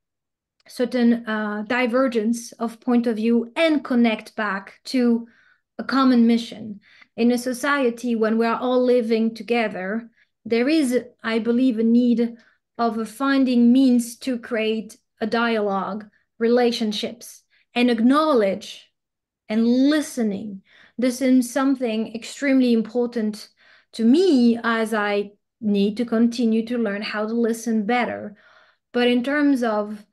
certain uh, divergence of point of view and connect back to a common mission. In a society when we are all living together, there is, I believe, a need of a finding means to create a dialogue, relationships, and acknowledge and listening. This is something extremely important to me as I need to continue to learn how to listen better. But in terms of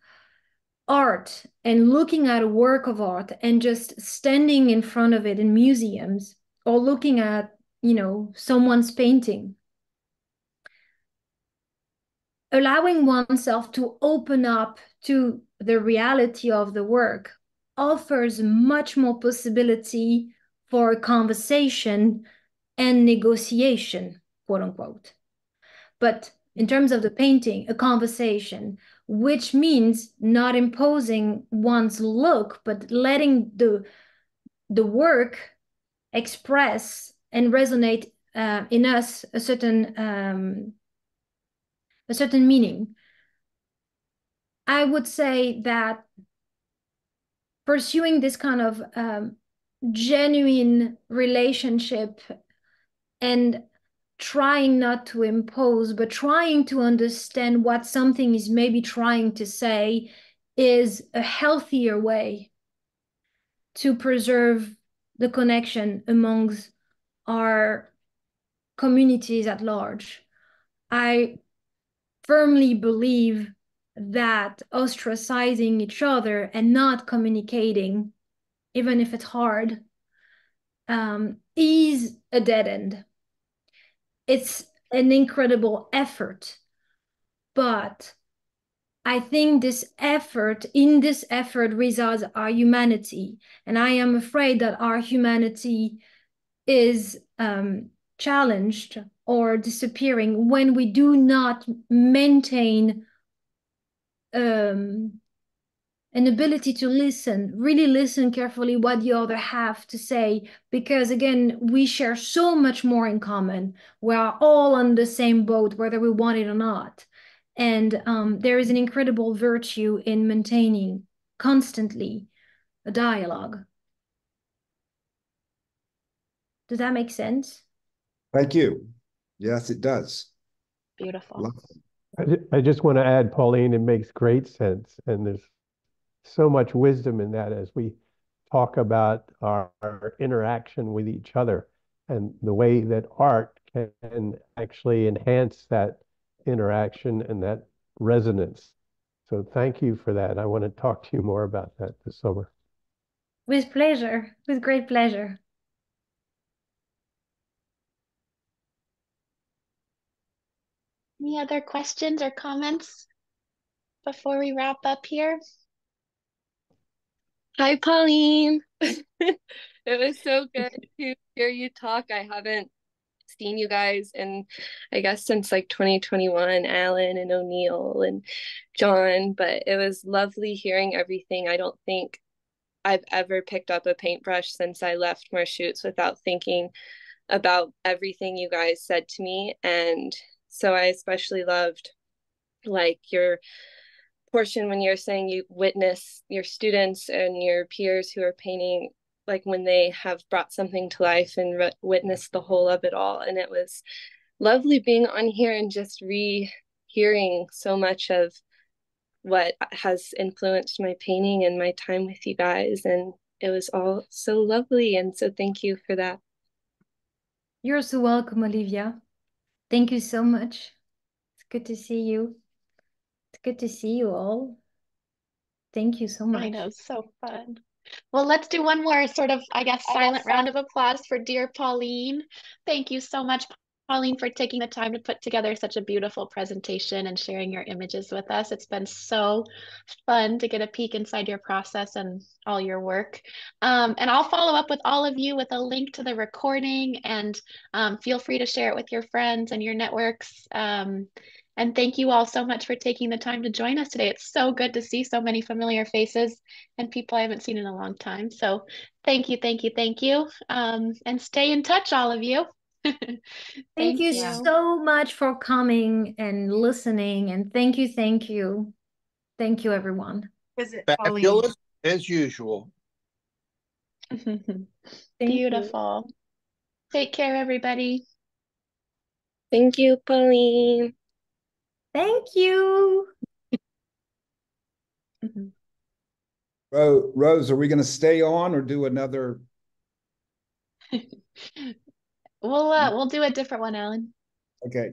art and looking at a work of art and just standing in front of it in museums or looking at, you know, someone's painting, allowing oneself to open up to the reality of the work offers much more possibility for conversation and negotiation, quote unquote. But in terms of the painting, a conversation, which means not imposing one's look, but letting the the work express and resonate uh, in us a certain um, a certain meaning. I would say that pursuing this kind of um, genuine relationship and trying not to impose, but trying to understand what something is maybe trying to say is a healthier way to preserve the connection amongst our communities at large. I firmly believe that ostracizing each other and not communicating, even if it's hard, um, is a dead end it's an incredible effort. But I think this effort, in this effort resides our humanity. And I am afraid that our humanity is um, challenged or disappearing when we do not maintain um, an ability to listen, really listen carefully what the other have to say, because again, we share so much more in common. We are all on the same boat, whether we want it or not. And um, there is an incredible virtue in maintaining constantly a dialogue. Does that make sense? Thank you. Yes, it does. Beautiful. I, I just want to add, Pauline, it makes great sense. And there's so much wisdom in that as we talk about our, our interaction with each other and the way that art can actually enhance that interaction and that resonance. So thank you for that. I want to talk to you more about that this summer. With pleasure, with great pleasure. Any other questions or comments before we wrap up here? Hi, Pauline. it was so good to hear you talk. I haven't seen you guys and I guess, since like 2021, Alan and O'Neill and John, but it was lovely hearing everything. I don't think I've ever picked up a paintbrush since I left Marchutz without thinking about everything you guys said to me. And so I especially loved like your portion when you're saying you witness your students and your peers who are painting like when they have brought something to life and re- witnessed the whole of it all. And it was lovely being on here and just re-hearing so much of what has influenced my painting and my time with you guys. And it was all so lovely. And so thank you for that. You're so welcome olivia. Thank you so much. It's good to see you. It's good to see you all. Thank you so much. I know, so fun. Well, let's do one more sort of, I guess, silent round of applause for dear Pauline. Thank you so much, Pauline, for taking the time to put together such a beautiful presentation and sharing your images with us. It's been so fun to get a peek inside your process and all your work. Um, and I'll follow up with all of you with a link to the recording and um, feel free to share it with your friends and your networks. Um, and thank you all so much for taking the time to join us today. It's so good to see so many familiar faces and people I haven't seen in a long time. So thank you, thank you, thank you. Um, and stay in touch, all of you. thank, thank you, you so much for coming and listening. And thank you, thank you. Thank you, everyone. Fabulous as usual. Beautiful. You. Take care, everybody. Thank you, Pauline. Thank you. Rose, are we going to stay on or do another? we'll uh, we'll do a different one, Alan. Okay.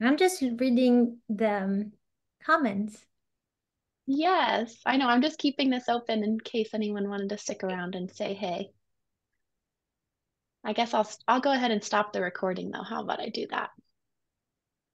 I'm just reading the um, comments. Yes, I know. I'm just keeping this open in case anyone wanted to stick around and say hey. I guess I'll I'll go ahead and stop the recording though. How about I do that?